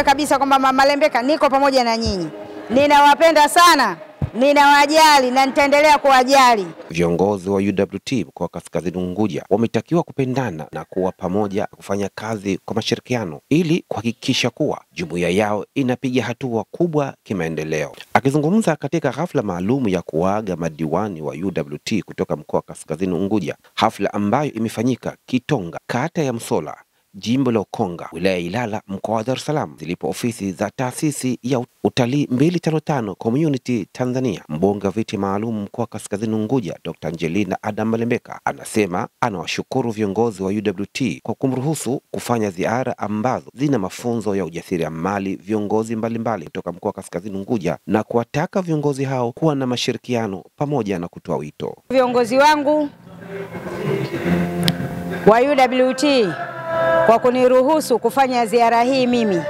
mjue kabisa kwamba Mama Lembeka niko pamoja na nyinyi, ninawapenda sana, ninawajali na nitaendelea kuwajali. Viongozi wa UWT mkoa wa Kaskazini Unguja wametakiwa kupendana na kuwa pamoja kufanya kazi kwa mashirikiano ili kuhakikisha kuwa jumuiya yao inapiga hatua kubwa kimaendeleo. Akizungumza katika hafla maalum ya kuwaaga madiwani wa UWT kutoka mkoa wa Kaskazini Unguja, hafla ambayo imefanyika Kitonga, kata ya Msola, jimbo la Ukonga, wilaya ya Ilala, mkoa wa Dar es Salaam, zilipo ofisi za taasisi ya utalii 255 Community Tanzania. Mbunge wa viti maalum mkoa wa Kaskazini Unguja, Dr. Angelina Adam Malembeka anasema anawashukuru viongozi wa UWT kwa kumruhusu kufanya ziara ambazo zina mafunzo ya ujasiriamali viongozi mbalimbali kutoka mkoa wa Kaskazini Unguja na kuwataka viongozi hao kuwa na mashirikiano pamoja na kutoa wito. Viongozi wangu wa UWT kwa kuniruhusu kufanya ziara hii mimi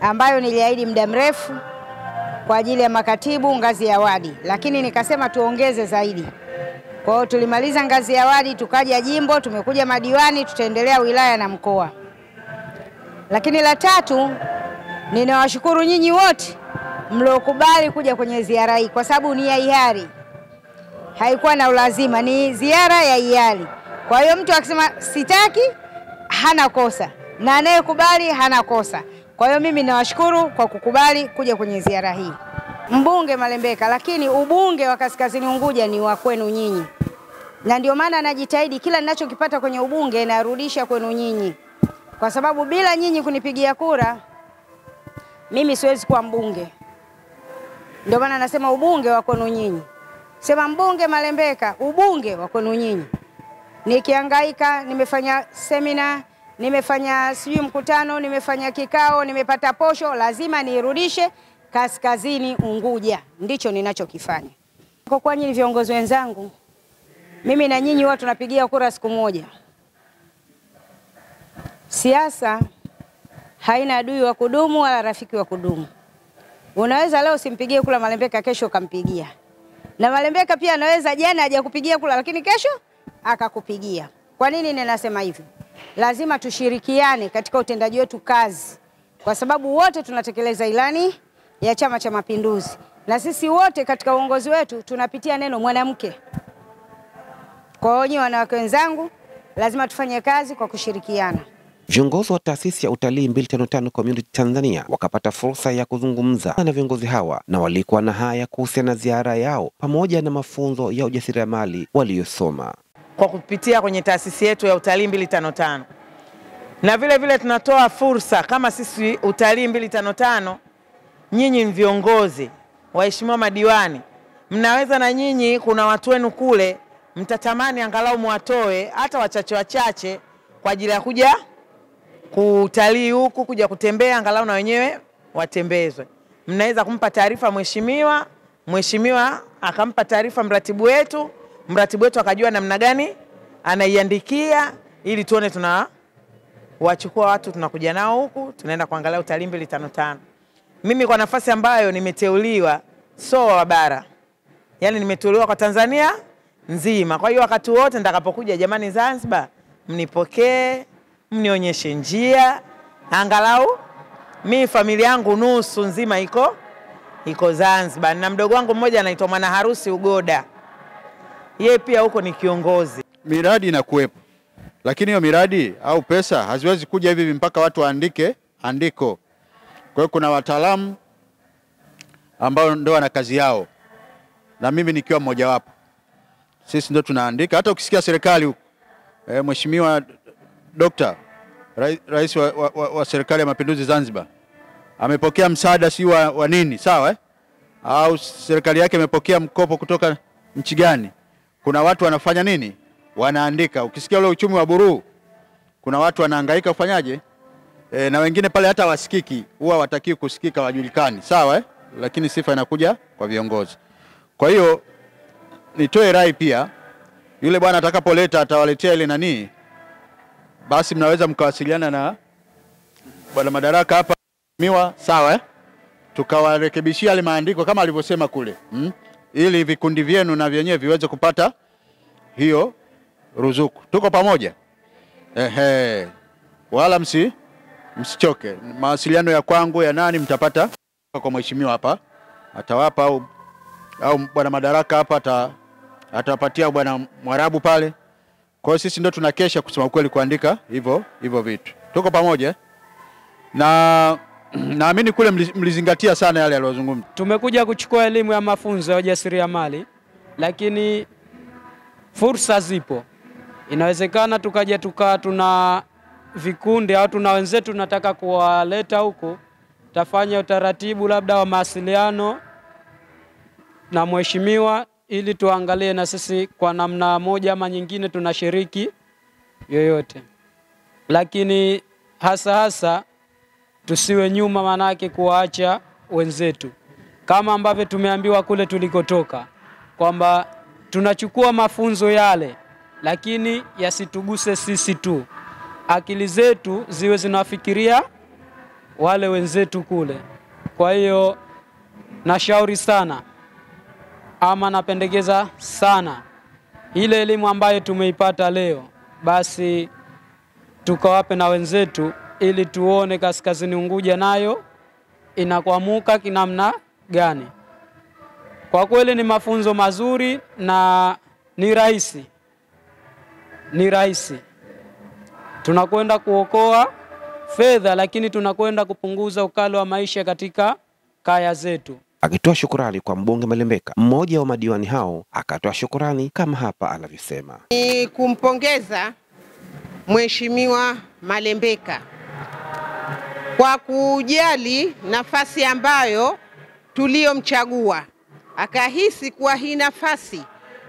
ambayo niliahidi muda mrefu kwa ajili ya makatibu ngazi ya wadi, lakini nikasema tuongeze zaidi. Kwa hiyo tulimaliza ngazi ya wadi, tukaja jimbo, tumekuja madiwani, tutaendelea wilaya na mkoa. Lakini la tatu, ninawashukuru nyinyi wote mliokubali kuja kwenye ziara hii, kwa sababu ni ya hiari, haikuwa na ulazima, ni ziara ya hiari. Kwa hiyo mtu akisema sitaki, hana kosa na anayekubali hana kosa. Kwa hiyo mimi nawashukuru kwa kukubali kuja kwenye ziara hii. Mbunge Malembeka, lakini ubunge wa Kaskazini Unguja ni wa kwenu nyinyi, na ndio maana najitahidi kila ninachokipata kwenye ubunge narudisha kwenu nyinyi, kwa sababu bila nyinyi kunipigia kura mimi siwezi kuwa mbunge. Ndio maana nasema ubunge wa kwenu nyinyi. Sema mbunge Malembeka, ubunge wa kwenu nyinyi. Nikihangaika, nimefanya semina, nimefanya sijui mkutano, nimefanya kikao, nimepata posho, lazima niirudishe Kaskazini Unguja. Ndicho ninachokifanya. Kwa kuwa nyinyi viongozi wenzangu, mimi na nyinyi huwa tunapigia kura siku moja. Siasa haina adui wa kudumu wala rafiki wa kudumu. Unaweza leo simpigie kula Malembeka, kesho ukampigia, na Malembeka pia anaweza jana hajakupigia kula, lakini kesho akakupigia. Kwa nini ninasema hivyo? Lazima tushirikiane katika utendaji wetu kazi, kwa sababu wote tunatekeleza ilani ya Chama cha Mapinduzi, na sisi wote katika uongozi wetu tunapitia neno mwanamke. Kwa hiyo wanawake wenzangu, lazima tufanye kazi kwa kushirikiana. Viongozi wa taasisi ya utalii 255 Community Tanzania wakapata fursa ya kuzungumza na viongozi hawa na walikuwa na haya kuhusiana na ziara yao pamoja na mafunzo ya ujasiriamali waliyosoma kwa kupitia kwenye taasisi yetu ya utalii 255 na vile vile tunatoa fursa kama sisi utalii 255, nyinyi ni viongozi, waheshimiwa madiwani, mnaweza na nyinyi, kuna watu wenu kule, mtatamani angalau mwatoe hata wachache wachache kwa ajili ya kuja kutalii huku, kuja kutembea, angalau na wenyewe watembezwe. Mnaweza kumpa taarifa mheshimiwa, mheshimiwa akampa taarifa mratibu wetu mratibu wetu akajua namna gani anaiandikia ili tuone tuna wachukua watu tunakuja nao huku tunaenda kuangalia utalii 255. Mimi kwa nafasi ambayo nimeteuliwa so wa bara, yaani nimeteuliwa kwa Tanzania nzima. Kwa hiyo wakati wote nitakapokuja, jamani, Zanzibar mnipokee, mnionyeshe njia, angalau mi familia yangu nusu nzima iko iko Zanzibar, na mdogo wangu mmoja anaitwa Mwana Harusi Ugoda yeye pia huko ni kiongozi. Miradi inakuwepo, lakini hiyo miradi au pesa haziwezi kuja hivi mpaka watu waandike andiko. Kwa hiyo kuna wataalamu ambao ndio wana kazi yao, na mimi nikiwa mmojawapo. Sisi ndio tunaandika. Hata ukisikia serikali huko e, Mheshimiwa Dokta Rais, wa, wa, wa, wa Serikali ya Mapinduzi Zanzibar amepokea msaada si wa, wa nini sawa eh? au serikali yake imepokea mkopo kutoka nchi gani? Kuna watu wanafanya nini? Wanaandika. Ukisikia ule uchumi wa buruu, kuna watu wanahangaika kufanyaje? E, na wengine pale hata wasikiki, huwa watakii kusikika, wajulikani, sawa eh? Lakini sifa inakuja kwa viongozi. Kwa hiyo nitoe rai pia, yule bwana atakapoleta atawaletea ile nani, basi mnaweza mkawasiliana na bwana madaraka hapa miwa, sawa eh? tukawarekebishia yale maandiko kama alivyosema kule hmm? Ili vikundi vyenu na vyenyewe viweze kupata hiyo ruzuku. Tuko pamoja? Ehe, wala msi msichoke. Mawasiliano ya kwangu ya nani mtapata kwa mheshimiwa hapa, atawapa au, au bwana madaraka hapa ata, atawapatia bwana Mwarabu pale. Kwa hiyo sisi ndio tunakesha kusema ukweli kuandika hivyo hivyo vitu. Tuko pamoja na naamini kule mlizingatia sana yale aliyozungumza. Tumekuja kuchukua elimu ya mafunzo ya ujasiriamali, lakini fursa zipo. Inawezekana tukaja tukaa tuna vikundi au tuna wenzetu tunataka kuwaleta huku, tafanya utaratibu labda wa mawasiliano na mheshimiwa, ili tuangalie na sisi kwa namna moja ama nyingine tunashiriki yoyote, lakini hasa hasa tusiwe nyuma, manake kuwaacha wenzetu, kama ambavyo tumeambiwa kule tulikotoka kwamba tunachukua mafunzo yale, lakini yasituguse sisi tu, akili zetu ziwe zinawafikiria wale wenzetu kule. Kwa hiyo nashauri sana ama napendekeza sana ile elimu ambayo tumeipata leo, basi tukawape na wenzetu ili tuone Kaskazini Unguja nayo inakwamuka kinamna gani. Kwa kweli ni mafunzo mazuri na ni rahisi, ni rahisi. Tunakwenda kuokoa fedha, lakini tunakwenda kupunguza ukali wa maisha katika kaya zetu. Akitoa shukurani kwa mbunge Malembeka, mmoja wa madiwani hao akatoa shukurani kama hapa anavyosema. ni kumpongeza Mheshimiwa Malembeka kwa kujali nafasi ambayo tuliyomchagua, akahisi kuwa hii nafasi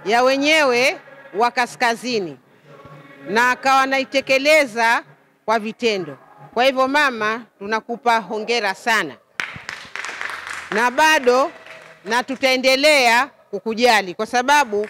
ya wenyewe wa kaskazini na akawa anaitekeleza kwa vitendo. Kwa hivyo mama, tunakupa hongera sana na bado na tutaendelea kukujali kwa sababu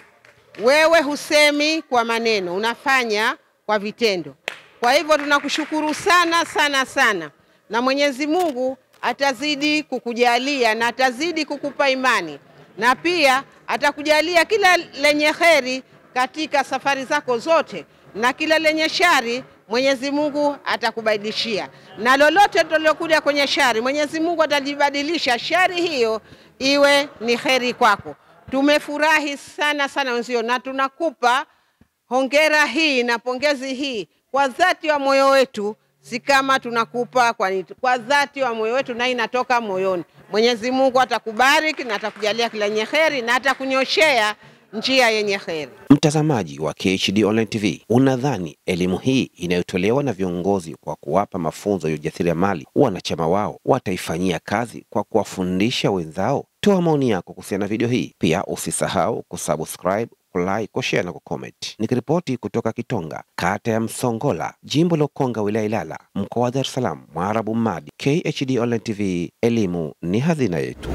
wewe husemi kwa maneno, unafanya kwa vitendo. Kwa hivyo tunakushukuru sana sana sana, na Mwenyezi Mungu atazidi kukujalia na atazidi kukupa imani, na pia atakujalia kila lenye kheri katika safari zako zote, na kila lenye shari Mwenyezi Mungu atakubadilishia, na lolote tulilokuja kwenye shari, Mwenyezi Mungu atajibadilisha shari hiyo iwe ni kheri kwako. Tumefurahi sana sana wenzio, na tunakupa hongera hii na pongezi hii kwa dhati wa moyo wetu, si kama tunakupa kwa, kwa dhati wa moyo wetu, na inatoka moyoni. Mwenyezi Mungu atakubariki na atakujalia kila yenye kheri na atakunyoshea njia yenye heri Mtazamaji wa KHD Online TV, unadhani elimu hii inayotolewa na viongozi kwa kuwapa mafunzo ya ujasiriamali wanachama wao wataifanyia kazi kwa kuwafundisha wenzao? Toa maoni yako kuhusiana na video hii. Pia usisahau kusubscribe, kulike, kushare na kucomment. Nikiripoti kutoka Kitonga, kata ya Msongola, jimbo la Ukonga, wilaya Ilala, mkoa wa Dar es Salaam, Mwarabu Madi, KHD Online TV, elimu ni hazina yetu.